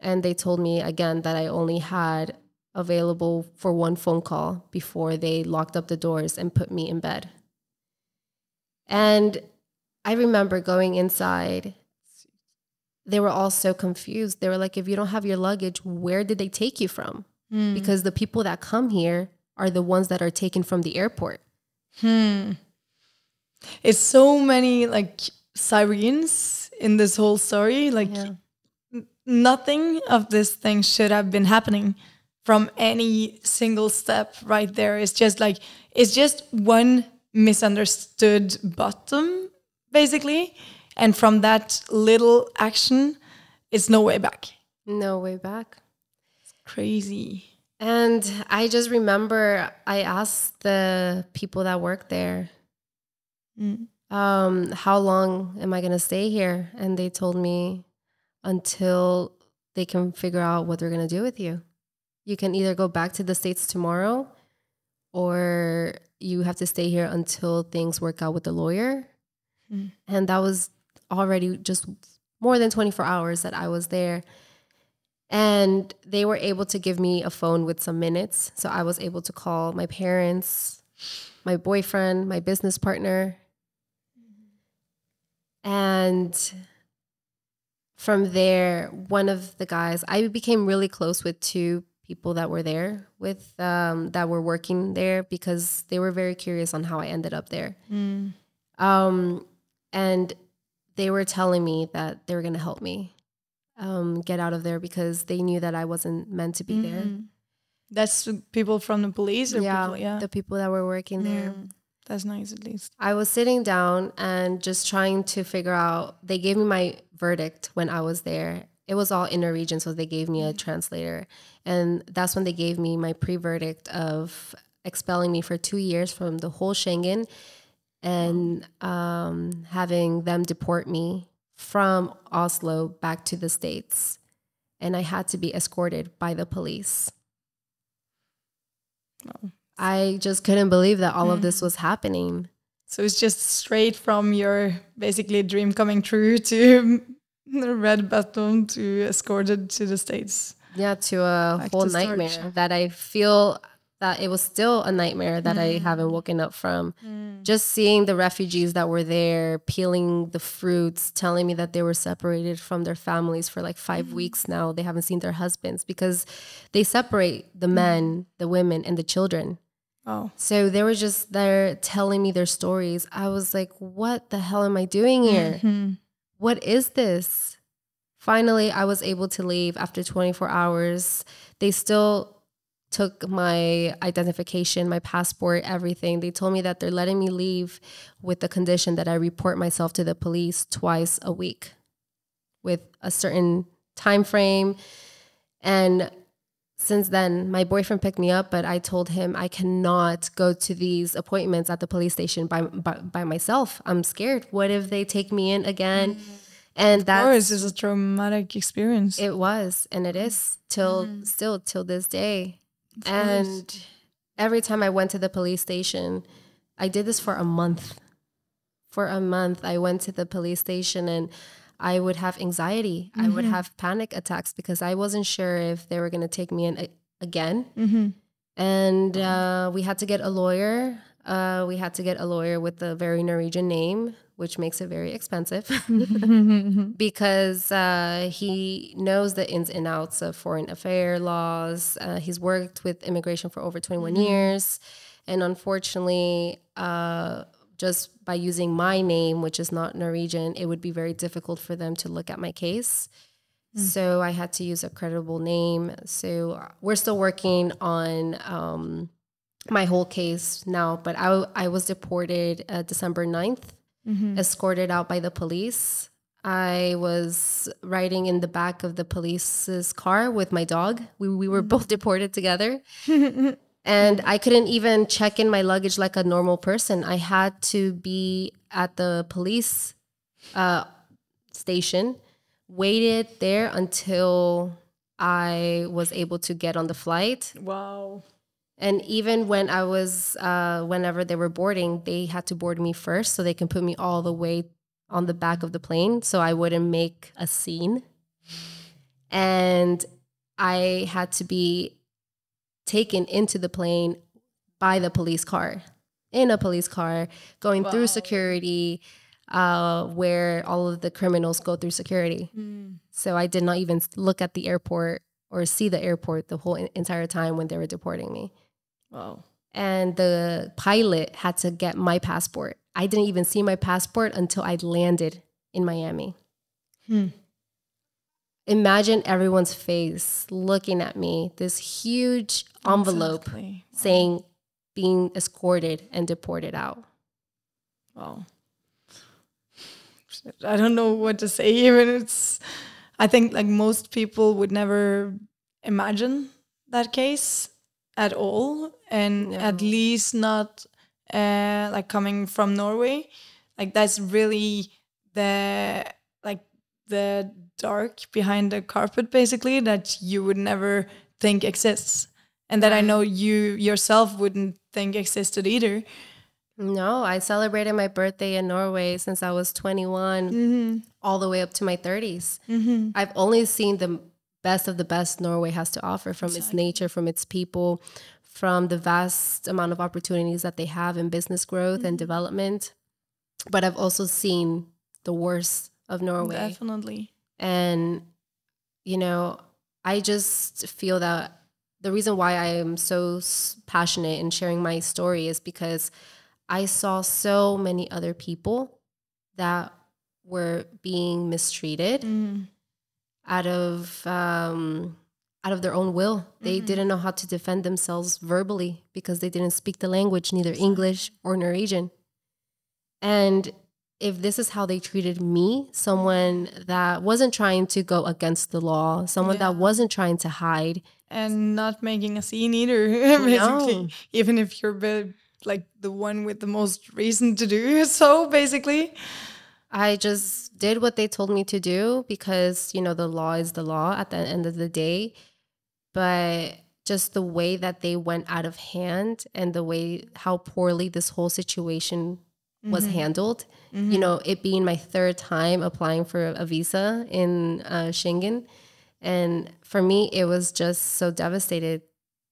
And they told me again that I only had available for one phone call before they locked up the doors and put me in bed. And I remember going inside. They were all so confused. They were like, if you don't have your luggage, where did they take you from? Mm. Because the people that come here are the ones that are taken from the airport. Hmm. It's so many like sirens in this whole story. Like Yeah. nothing of this thing should have been happening from any single step right there. It's just like it's just one misunderstood bottom, basically. And from that little action, it's no way back. No way back. Crazy. And I just remember I asked the people that work there, Mm. um, how long am I going to stay here? And they told me until they can figure out what they're going to do with you. You can either go back to the States tomorrow or you have to stay here until things work out with the lawyer. Mm. And that was already just more than 24 hours that I was there. And they were able to give me a phone with some minutes. So I was able to call my parents, my boyfriend, my business partner. And from there, one of the guys, I became really close with two people that were there with um, that were working there because they were very curious on how I ended up there. Mm. Um, and they were telling me that they were going to help me um, get out of there because they knew that I wasn't meant to be there. Mhm. That's people from the police or yeah, people, yeah. the people that were working there. Mm, That's nice at least. I was sitting down and just trying to figure out. They gave me my verdict when I was there. It was all in Norwegian, so they gave me a translator, and that's when they gave me my pre-verdict of expelling me for two years from the whole Schengen, and um, having them deport me from Oslo back to the states, and I had to be escorted by the police. Wow. I just couldn't believe that all of this was happening. So it's just straight from your basically dream coming true to the red button to escorted to the States. yeah to a Back whole to nightmare that i feel that it was still a nightmare that i mm. haven't woken up from mm. just seeing the refugees that were there peeling the fruits telling me that they were separated from their families for like 5 mm. weeks now they haven't seen their husbands because they separate the men the women and the children Oh. so they were just there telling me their stories i was like what the hell am i doing here Mhm. what is this? Finally, I was able to leave after 24 hours. They still took my identification, my passport, everything. They told me that they're letting me leave with the condition that I report myself to the police twice a week with a certain time frame. And since then, my boyfriend picked me up, but I told him I cannot go to these appointments at the police station by by, by myself. I'm scared. What if they take me in again? Mm-hmm. And Of course, that's a traumatic experience. it was, and it is till mm-hmm. still till this day. And every time I went to the police station, I did this for a month. For a month, I went to the police station and I would have anxiety. I would have panic attacks because I wasn't sure if they were going to take me in a- again. hmm And uh, we had to get a lawyer. Uh, we had to get a lawyer with a very Norwegian name, which makes it very expensive because uh, he knows the ins and outs of foreign affair laws. Uh, he's worked with immigration for over 21 years. And unfortunately, uh, just by using my name, which is not Norwegian, it would be very difficult for them to look at my case. So I had to use a credible name. So uh, we're still working on um, my whole case now, but I, I was deported uh, December 9th, escorted out by the police. I was riding in the back of the police's car with my dog. We, we were both deported together. and I couldn't even check in my luggage like a normal person. I had to be at the police uh, station, waited there until I was able to get on the flight. Wow. And even when I was, uh, whenever they were boarding, they had to board me first so they can put me all the way on the back of the plane so I wouldn't make a scene. And I had to be taken into the plane by the police car, in a police car, going Wow. through security, uh, where all of the criminals go through security. So I did not even look at the airport or see the airport the whole entire time when they were deporting me. Wow. And the pilot had to get my passport. I didn't even see my passport until I landed in Miami. Hmm. Imagine everyone's face looking at me, this huge envelope Exactly. saying being escorted and deported out. Wow. I don't know what to say even it's I think like most people would never imagine that case at all and at least not uh like coming from Norway. Like that's really the like the dark behind the carpet basically that you would never think exists. And that I know you yourself wouldn't think existed either. No, I celebrated my birthday in Norway since I was 21 all the way up to my 30s. Mm-hmm. I've only seen the best of the best Norway has to offer from its nature, from its people, from the vast amount of opportunities that they have in business growth and development. But I've also seen the worst of Norway. Definitely. And, you know, I just feel that the reason why I am so passionate in sharing my story is because I saw so many other people that were being mistreated Mm. out of um, out of their own will. They mm-hmm. didn't know how to defend themselves verbally because they didn't speak the language, neither English or Norwegian. And if this is how they treated me, someone that wasn't trying to go against the law, someone that wasn't trying to hide, and not making a scene either basically No. even if you're be- like the one with the most reason to do so basically I just did what they told me to do because, you know, the law is the law at the end of the day. But just the way that they went out of hand and the way how poorly this whole situation was mm-hmm. handled, mm-hmm. you know, it being my third time applying for a visa in uh, Schengen. And for me, it was just so devastated,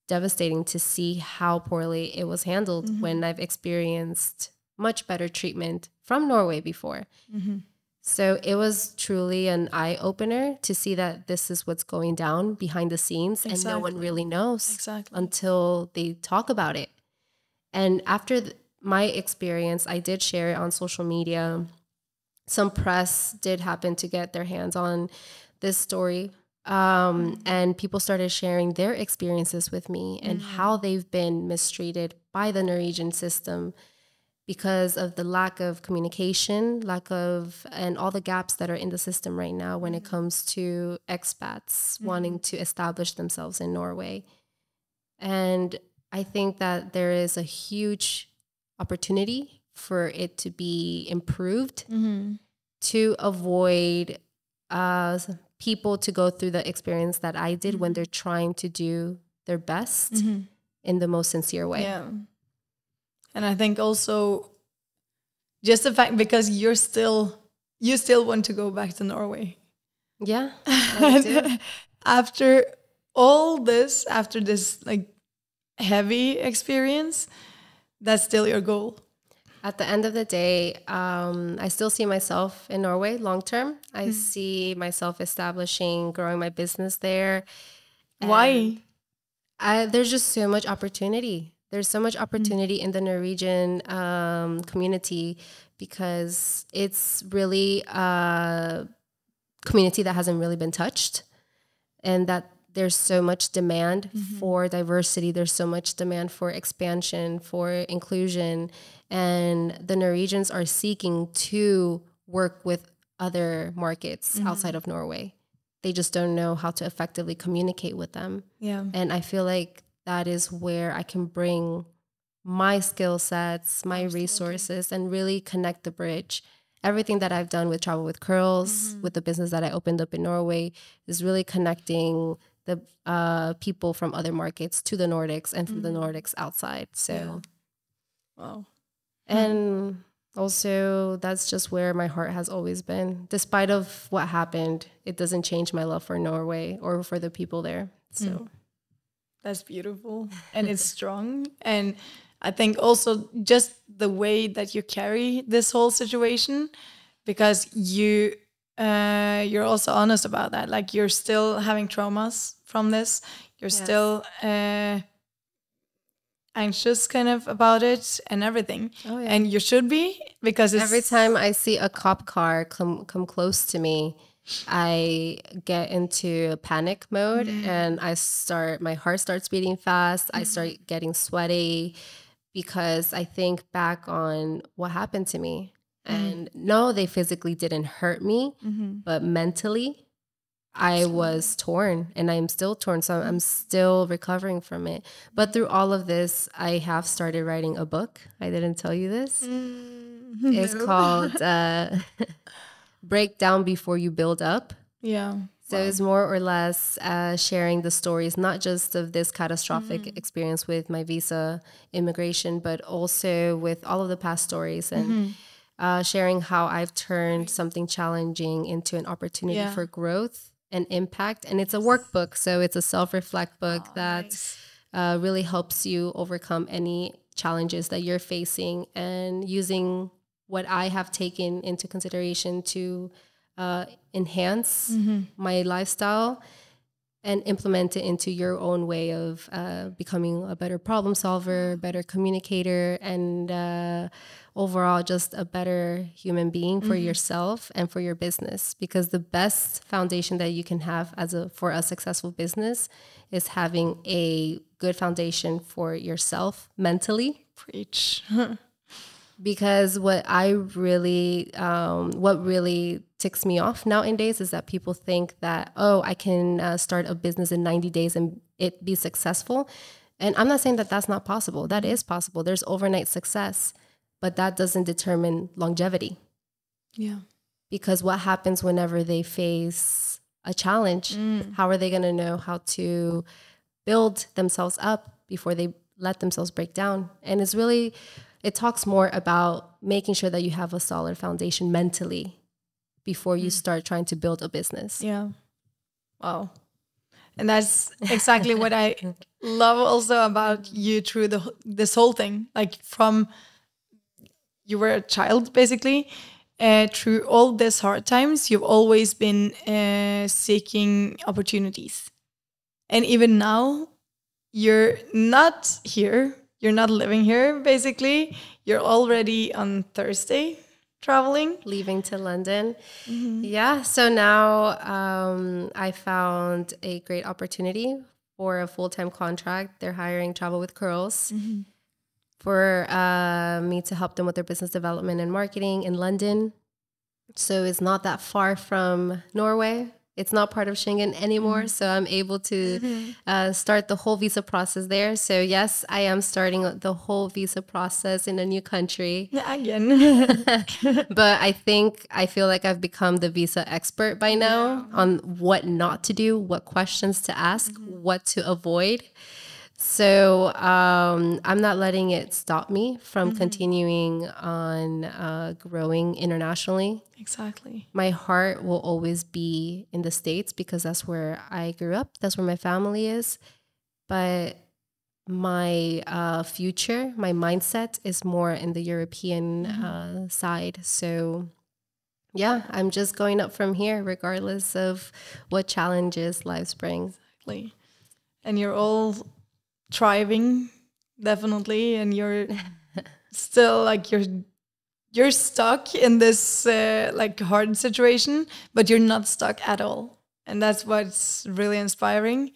devastating to see how poorly it was handled mm-hmm. when I've experienced much better treatment from Norway before. So it was truly an eye opener to see that this is what's going down behind the scenes and no one really knows exactly until they talk about it. And after th- my experience, I did share it on social media. Some press did happen to get their hands on this story. Um, and people started sharing their experiences with me and how they've been mistreated by the Norwegian system because of the lack of communication, lack of, and all the gaps that are in the system right now when it comes to expats wanting to establish themselves in Norway. And I think that there is a huge opportunity for it to be improved mm-hmm. to avoid uh, people to go through the experience that I did when they're trying to do their best in the most sincere way. yeah and i think also just the fact because you're still you still want to go back to norway Yeah. After all this after this like heavy experience that's still your goal At the end of the day, um, I still see myself in Norway long term. I see myself establishing, growing my business there. why I, there's just so much opportunity. There's so much mm. opportunity in the Norwegian um, community because it's really a community that hasn't really been touched, and that there's so much demand mm-hmm. for diversity. There's so much demand for expansion, for inclusion, and the Norwegians are seeking to work with other markets mm-hmm. outside of Norway. They just don't know how to effectively communicate with them. yeah And I feel like that is where I can bring my skill sets, my resources, and really connect the bridge. Everything that I've done with Travel with Curls, mm-hmm. with the business that I opened up in Norway, is really connecting the uh, people from other markets to the Nordics and from the mm-hmm. Nordics outside. So, wow and also that's just where my heart has always been. Despite of what happened, it doesn't change my love for Norway or for the people there. So. Mm. That's beautiful and it's strong. And I think also just the way that you carry this whole situation, because you uh, you're also honest about that. Like you're still having traumas from this. You're Yes. still uh, anxious, kind of about it and everything. Oh, yeah. And you should be because it's, Every time I see a cop car come come close to me, I get into panic mode mm. and I start my heart starts beating fast. I mm-hmm. start getting sweaty because I think back on what happened to me. Mm-hmm. And no, they physically didn't hurt me, mm-hmm. but mentally I was torn and I'm still torn. So I'm still recovering from it. But through all of this, I have started writing a book. I didn't tell you this. Mm, it's called uh, Break Down Before You Build Up. yeah. So it's more or less uh, sharing the stories, not just of this catastrophic Mm-hmm. experience with my visa immigration, but also with all of the past stories and Mm-hmm. uh, sharing how I've turned something challenging into an opportunity Yeah. for growth and impact. And it's a workbook, so it's a self reflect book that nice. uh, really helps you overcome any challenges that you're facing and using what I have taken into consideration to uh, enhance my lifestyle and implement it into your own way of uh, becoming a better problem solver, better communicator, and uh, overall just a better human being for yourself and for your business. Because the best foundation that you can have as a for a successful business is having a good foundation for yourself mentally Preach. because what I really, um, what really ticks me off nowadays is that people think that, oh, I can uh, start a business in 90 days and it be successful. And I'm not saying that that's not possible. That is possible. There's overnight success, but that doesn't determine longevity yeah. because what happens whenever they face a challenge? How are they going to know how to build themselves up before they let themselves break down? And it's really, it talks more about making sure that you have a solid foundation mentally before you start trying to build a business. Yeah. Wow. And that's exactly what I love also about you through the this whole thing. Like from you were a child basically, uh, through all these hard times, you've always been uh, seeking opportunities. And even now, you're not here. You're not living here, basically. You're already on Thursday traveling. leaving to London. Yeah, so now um, I found a great opportunity for a full time contract. They're hiring Travel with Curls for uh, me to help them with their business development and marketing in London. So it's not that far from Norway. It's not part of Schengen anymore. Mm-hmm. So I'm able to mm-hmm. uh, start the whole visa process there. So, yes, I am starting the whole visa process in a new country Again. but I think I feel like I've become the visa expert by now on what not to do, what questions to ask, mm-hmm. what to avoid. So um, I'm not letting it stop me from continuing on uh, growing internationally. exactly. My heart will always be in the States because that's where I grew up, that's where my family is. But my uh, future, my mindset is more in the European uh, side. So, yeah, I'm just going up from here, regardless of what challenges life brings. Exactly. And you're all thriving, definitely, and you're still like you're you're stuck in this uh, like hard situation, but you're not stuck at all, and that's what's really inspiring.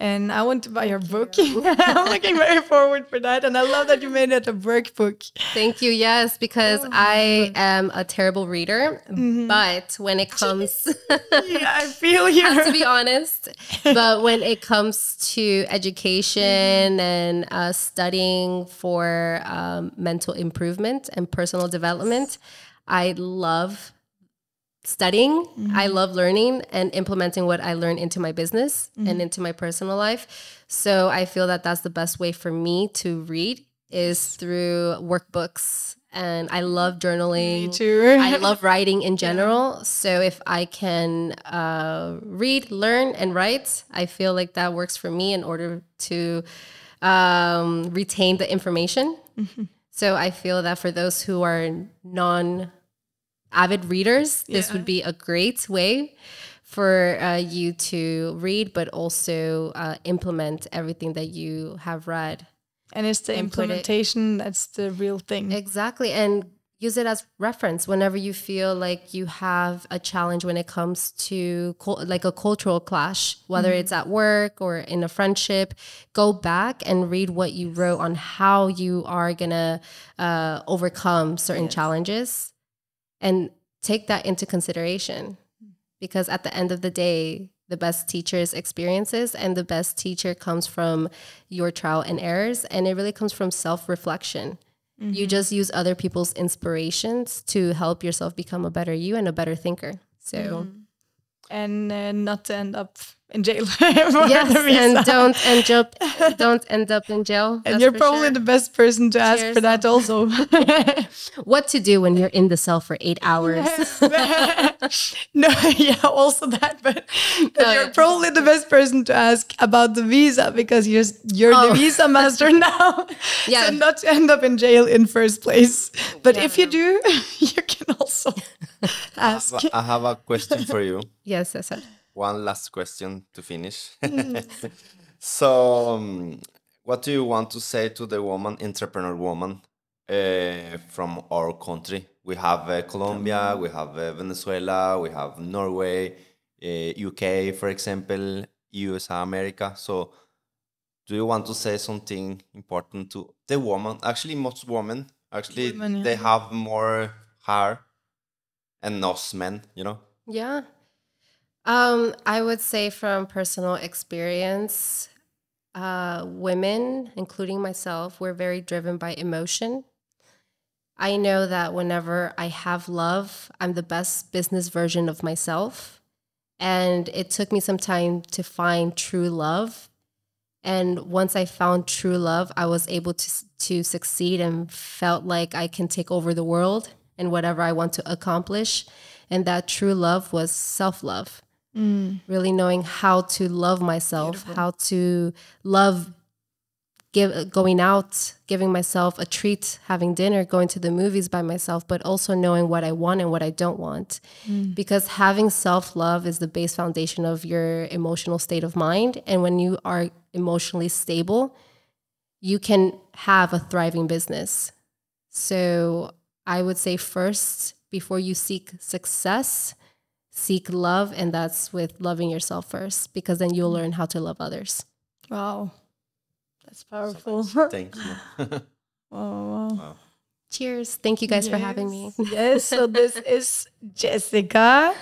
And I want to buy your book. I'm looking very forward for that, and I love that you made it a workbook. Thank you. Yes, because I am a terrible reader, but when it comes, yeah, I feel you. to be honest. But when it comes to education and uh, studying for um, mental improvement and personal development, I love studying. I love learning and implementing what I learn into my business and into my personal life. So I feel that that's the best way for me to read is through workbooks. And I love journaling. Me too. I love writing in general. So if I can uh, read, learn, and write, I feel like that works for me in order to um, retain the information. So I feel that for those who are non avid readers, this would be a great way for uh, you to read, but also uh, implement everything that you have read. and it's the and put it- implementation that's the real thing. Exactly. And use it as reference whenever you feel like you have a challenge when it comes to like a cultural clash, whether it's at work or in a friendship. Go back and read what you wrote on how you are going to uh, overcome certain challenges and take that into consideration. Because at the end of the day, the best teacher's experiences and the best teacher comes from your trial and errors. And it really comes from self reflection. You mm-hmm. just use other people's inspirations to help yourself become a better you and a better thinker. So, mm-hmm. And uh, not to end up in jail. yes, and don't end up don't end up in jail. And you're probably sure. the best person to ask Cheers. for that also. what to do when you're in the cell for eight hours. no, yeah, also that, but, but Oh, you're yeah. probably the best person to ask about the visa because you're you're Oh. the visa master now. Yeah. so not to end up in jail in first place. But if you do, you can also ask. I have a question for you. yes, Cesar. one last question to finish. so, um, what do you want to say to the woman, entrepreneur woman uh, from our country? We have uh, Colombia, we have uh, Venezuela, we have Norway, UK, for example, USA, America. So, do you want to say something important to the woman? Actually, most women actually women, yeah. they have more hair and us men, you know. Yeah. Um, I would say from personal experience, uh, women, including myself, we're very driven by emotion. I know that whenever I have love, I'm the best business version of myself. And it took me some time to find true love. And once I found true love, I was able to, to succeed and felt like I can take over the world and whatever I want to accomplish. And that true love was self love. Mm. Really knowing how to love myself, Beautiful. how to love give going out, giving myself a treat, having dinner, going to the movies by myself, but also knowing what I want and what I don't want. Mm. Because having self-love is the base foundation of your emotional state of mind. And when you are emotionally stable, you can have a thriving business. So I would say first, before you seek success, seek love. And that's with loving yourself first, because then you'll learn how to love others. Wow. That's powerful. Thank you. wow, wow. Cheers. Thank you guys yes. for having me. yes. So this is Jessica.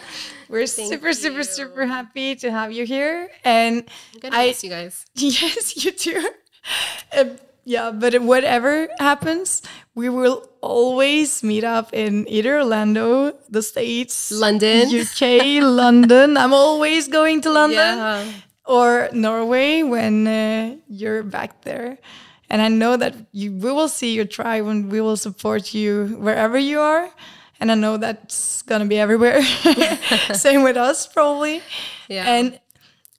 We're Thank super, you. super, super happy to have you here. And Good I miss you guys. Yes, you too. Um, Yeah, but whatever happens, we will always meet up in either Orlando, the States, London, UK, London. I'm always going to London. Yeah. Or Norway when uh, you're back there. And I know that you, we will see your tribe and we will support you wherever you are. And I know that's going to be everywhere. Same with us, probably. Yeah. And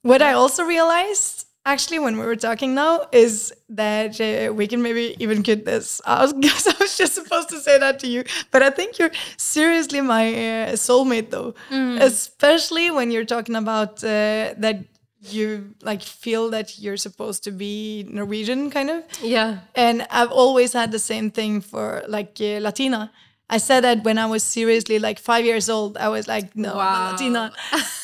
what I also realized actually when we were talking now is that uh, we can maybe even get this out because I was just supposed to say that to you. But I think you're seriously my uh, soulmate though, mm. especially when you're talking about uh, that you like feel that you're supposed to be Norwegian kind of. Yeah. And I've always had the same thing for like uh, Latina. I said that when I was seriously like five years old. I was like, no, wow. Latina.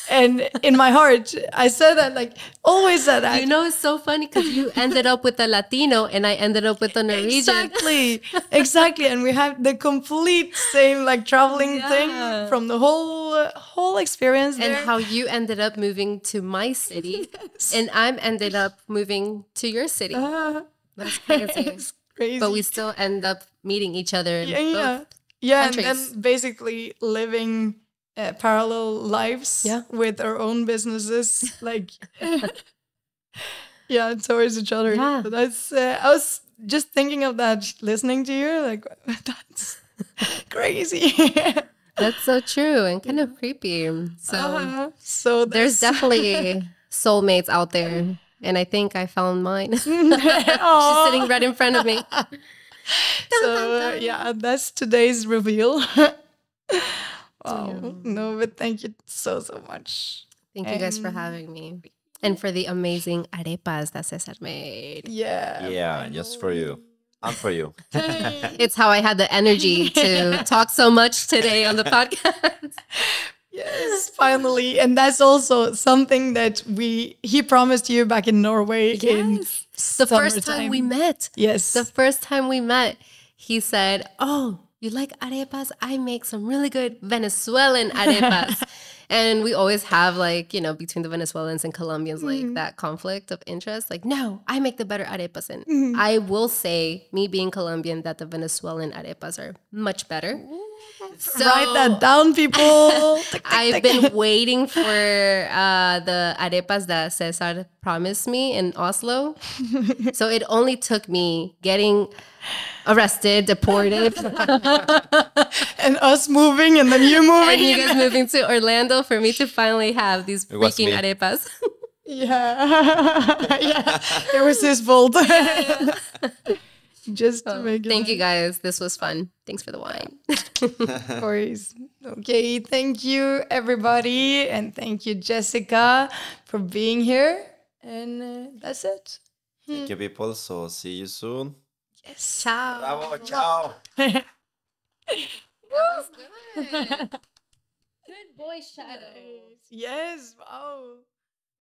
and in my heart, I said that like always said that. You know, it's so funny because you ended up with a Latino and I ended up with a Norwegian. Exactly, exactly. And we have the complete same like traveling yeah. thing from the whole uh, whole experience. And how you ended up moving to my city, yes. and I'm ended up moving to your city. Uh, That's crazy. crazy. But we still end up meeting each other. yeah, yeah yeah and then basically living uh, parallel lives yeah. with our own businesses like yeah towards each other. Yeah. So that's uh, i was just thinking of that listening to you like that's crazy. That's so true and kind of creepy. So uh, so there's definitely soulmates out there and i think i found mine. She's sitting right in front of me so uh, yeah, that's today's reveal. wow. No, but thank you so so much. Thank and you guys for having me. And for the amazing arepas that Cesar made. Yeah. Yeah, just for you. And for you. it's how I had the energy to talk so much today on the podcast. Yes, finally. And that's also something that we he promised you back in Norway yes. in the first time we met. Yes. The first time we met, he said, "Oh, you like arepas? I make some really good Venezuelan arepas." and we always have like, you know, between the Venezuelans and Colombians mm -hmm. like mm-hmm. that conflict of interest. Like, no, I make the better arepas and mm -hmm. I will say, me being Colombian, that the Venezuelan arepas are much better. Ooh. So, Write that down, people. I've been waiting for uh, the arepas that Cesar promised me in Oslo. so it only took me getting arrested, deported, and us moving, and then you moving, and you guys moving to Orlando for me to finally have these freaking arepas. yeah, yeah, it was his fault just to make Thank you guys. This was fun. Thanks for the wine. of course. Okay, thank you everybody, and thank you Jessica for being here. And uh, that's it. Thank you, people. So see you soon. Yes. Ciao. Bravo, ciao. That was good. good boy, Shadow. Yes. Wow.